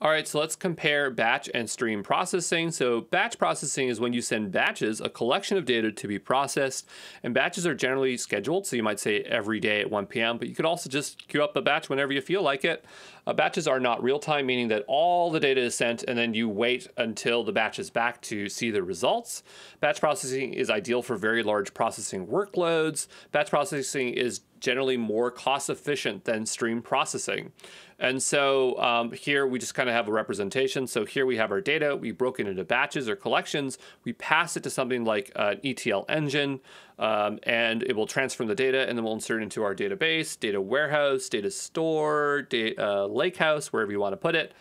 All right, so let's compare batch and stream processing. So batch processing is when you send batches, a collection of data to be processed, and batches are generally scheduled. So you might say every day at 1 p.m., but you could also just queue up a batch whenever you feel like it. Uh, batches are not real time, meaning that all the data is sent and then you wait until the batch is back to see the results. Batch processing is ideal for very large processing workloads. Batch processing is generally more cost efficient than stream processing. And so um, here we just kind of have a representation. So here we have our data. We broke it into batches or collections. We pass it to something like an ETL engine, um, and it will transform the data, and then we'll insert into our database, data warehouse, data store, data uh, lakehouse, wherever you want to put it.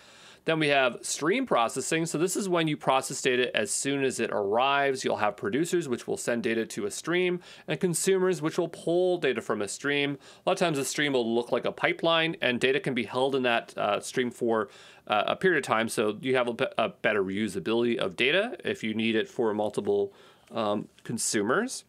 Then we have stream processing. So this is when you process data as soon as it arrives. You'll have producers, which will send data to a stream, and consumers, which will pull data from a stream. A lot of times a stream will look like a pipeline, and data can be held in that uh, stream for uh, a period of time. So you have a, better reusability of data if you need it for multiple um, consumers.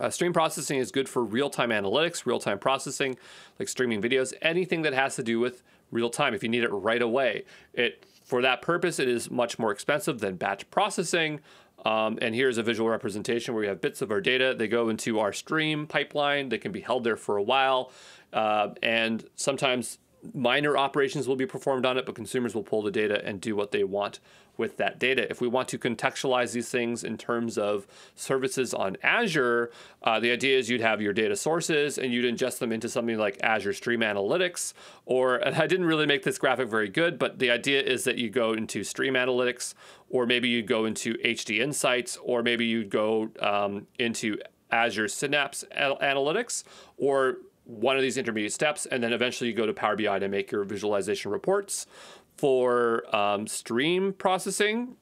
Uh, stream processing is good for real-time analytics, real-time processing, like streaming videos, anything that has to do with real time if you need it right away. It for that purpose, it is much more expensive than batch processing. Um, and here's a visual representation where we have bits of our data. They go into our stream pipeline. They can be held there for a while. Uh, and sometimes minor operations will be performed on it, but consumers will pull the data and do what they want with that data. If we want to contextualize these things in terms of services on Azure, uh, the idea is you'd have your data sources and you'd ingest them into something like Azure Stream Analytics. Or, and I didn't really make this graphic very good, but the idea is that you go into Stream Analytics, or maybe you'd go into HD Insights, or maybe you'd go um, into Azure Synapse Analytics, or one of these intermediate steps, and then eventually you go to Power BI to make your visualization reports. For um, stream processing,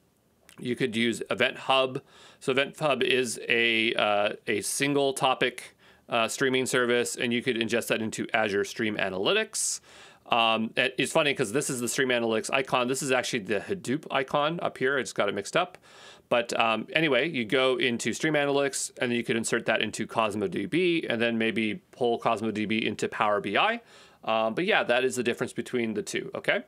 you could use Event Hub. So Event Hub is a uh, a single topic uh, streaming service, and you could ingest that into Azure Stream Analytics. Um, it's funny because this is the Stream Analytics icon. This is actually the Hadoop icon up here. I just got it mixed up. But um, anyway, you go into Stream Analytics and then you could insert that into CosmoDB and then maybe pull CosmoDB into Power BI. Um, but yeah, that is the difference between the two, okay?